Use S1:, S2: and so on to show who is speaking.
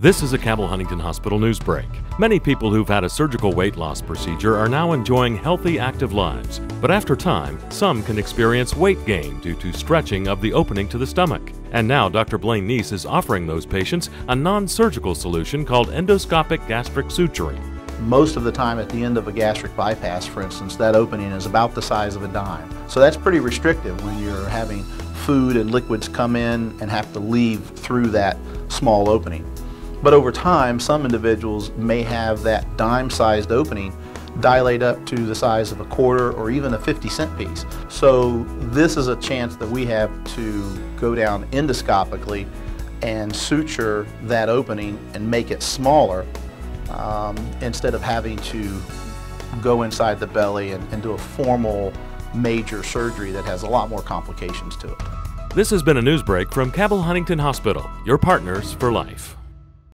S1: This is a Cabell Huntington Hospital news break. Many people who've had a surgical weight loss procedure are now enjoying healthy, active lives. But after time, some can experience weight gain due to stretching of the opening to the stomach. And now Dr. Blaine Nease is offering those patients a non surgical solution called endoscopic gastric suturing.
S2: Most of the time at the end of a gastric bypass, for instance, that opening is about the size of a dime. So that's pretty restrictive when you're having food and liquids come in and have to leave through that small opening. But over time, some individuals may have that dime-sized opening dilate up to the size of a quarter or even a 50 cent piece. So this is a chance that we have to go down endoscopically and suture that opening and make it smaller um, instead of having to go inside the belly and, and do a formal major surgery that has a lot more complications to it.
S1: This has been a news break from Cabell Huntington Hospital, your partners for life.